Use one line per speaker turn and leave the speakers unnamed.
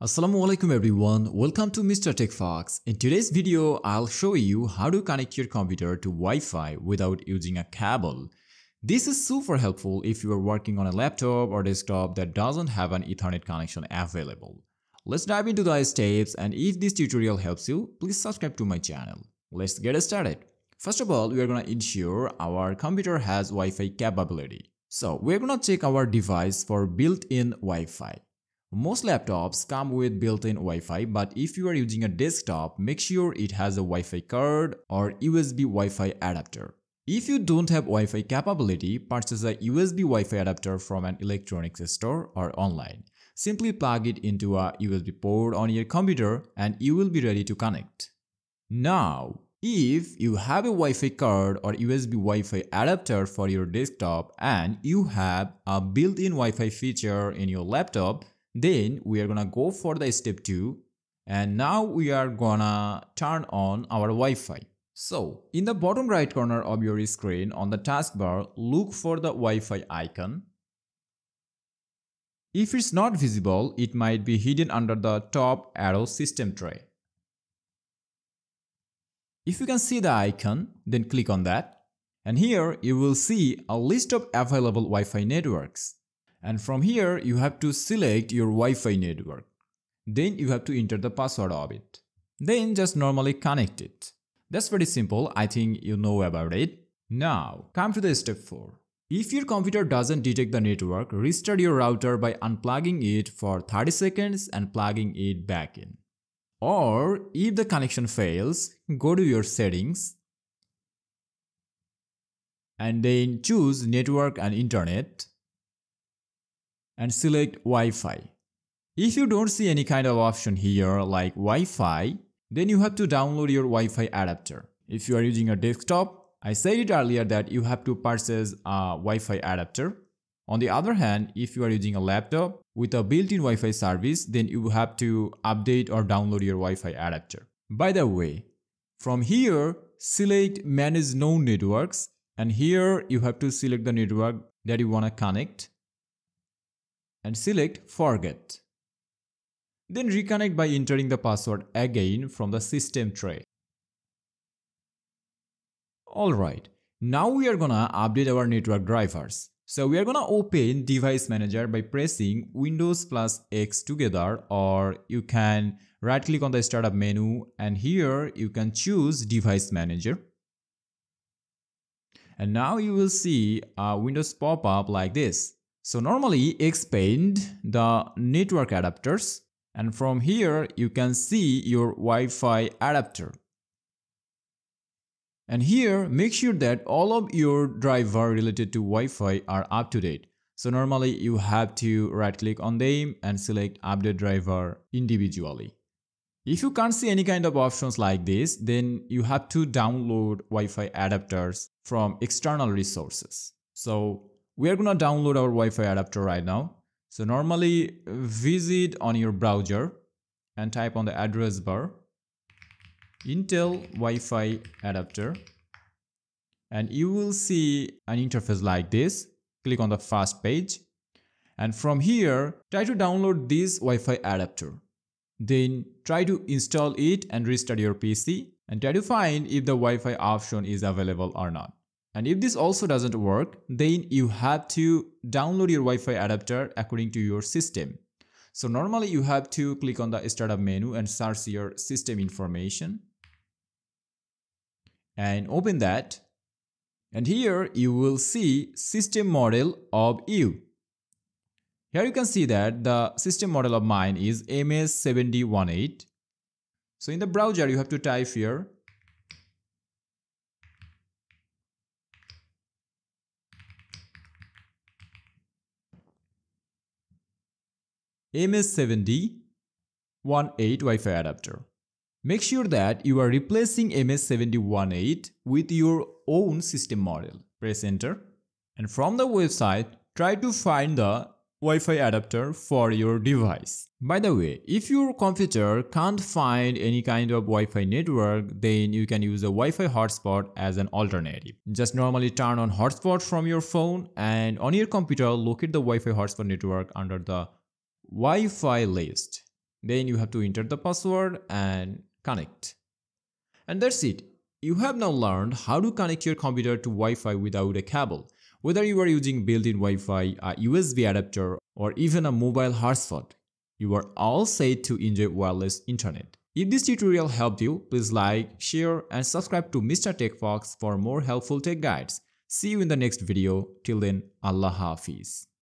Assalamualaikum everyone, welcome to Mr. Tech Fox. In today's video, I'll show you how to connect your computer to Wi-Fi without using a cable. This is super helpful if you are working on a laptop or desktop that doesn't have an Ethernet connection available. Let's dive into the steps and if this tutorial helps you, please subscribe to my channel. Let's get started. First of all, we are gonna ensure our computer has Wi-Fi capability. So we're gonna check our device for built-in Wi-Fi. Most laptops come with built-in Wi-Fi but if you are using a desktop, make sure it has a Wi-Fi card or USB Wi-Fi adapter. If you don't have Wi-Fi capability, purchase a USB Wi-Fi adapter from an electronics store or online. Simply plug it into a USB port on your computer and you will be ready to connect. Now, if you have a Wi-Fi card or USB Wi-Fi adapter for your desktop and you have a built-in Wi-Fi feature in your laptop, then we are gonna go for the step 2 and now we are gonna turn on our Wi-Fi. So, in the bottom right corner of your screen on the taskbar, look for the Wi-Fi icon. If it's not visible, it might be hidden under the top arrow system tray. If you can see the icon, then click on that. And here you will see a list of available Wi-Fi networks and from here you have to select your Wi-Fi network. Then you have to enter the password of it. Then just normally connect it. That's very simple, I think you know about it. Now, come to the step 4. If your computer doesn't detect the network, restart your router by unplugging it for 30 seconds and plugging it back in. Or if the connection fails, go to your settings and then choose network and internet and select Wi-Fi. If you don't see any kind of option here like Wi-Fi, then you have to download your Wi-Fi adapter. If you are using a desktop, I said it earlier that you have to purchase a Wi-Fi adapter. On the other hand, if you are using a laptop with a built-in Wi-Fi service, then you have to update or download your Wi-Fi adapter. By the way, from here, select Manage Known Networks and here you have to select the network that you want to connect and select Forget. Then reconnect by entering the password again from the system tray. Alright, now we are gonna update our network drivers. So we are gonna open device manager by pressing Windows plus X together or you can right click on the startup menu and here you can choose device manager. And now you will see a Windows pop up like this. So normally expand the network adapters and from here you can see your Wi-Fi adapter. And here make sure that all of your driver related to Wi-Fi are up to date. So normally you have to right click on them and select update driver individually. If you can't see any kind of options like this, then you have to download Wi-Fi adapters from external resources. So we are gonna download our Wi-Fi adapter right now. So normally visit on your browser and type on the address bar Intel Wi-Fi adapter and you will see an interface like this. Click on the first page and from here try to download this Wi-Fi adapter. Then try to install it and restart your PC and try to find if the Wi-Fi option is available or not. And if this also doesn't work, then you have to download your Wi-Fi adapter according to your system. So normally you have to click on the startup menu and search your system information and open that. And here you will see system model of you. Here you can see that the system model of mine is MS7018. So in the browser you have to type here MS70 18 Wi-Fi adapter. Make sure that you are replacing MS7018 with your own system model. Press enter and from the website try to find the Wi-Fi adapter for your device. By the way, if your computer can't find any kind of Wi-Fi network, then you can use a Wi-Fi hotspot as an alternative. Just normally turn on hotspot from your phone and on your computer locate the Wi-Fi hotspot network under the Wi-Fi list. Then you have to enter the password and connect. And that's it. You have now learned how to connect your computer to Wi-Fi without a cable. Whether you are using built-in Wi-Fi, a USB adapter, or even a mobile hotspot, you are all set to enjoy wireless internet. If this tutorial helped you, please like, share and subscribe to Mr. Tech Fox for more helpful tech guides. See you in the next video. Till then, Allah Hafiz.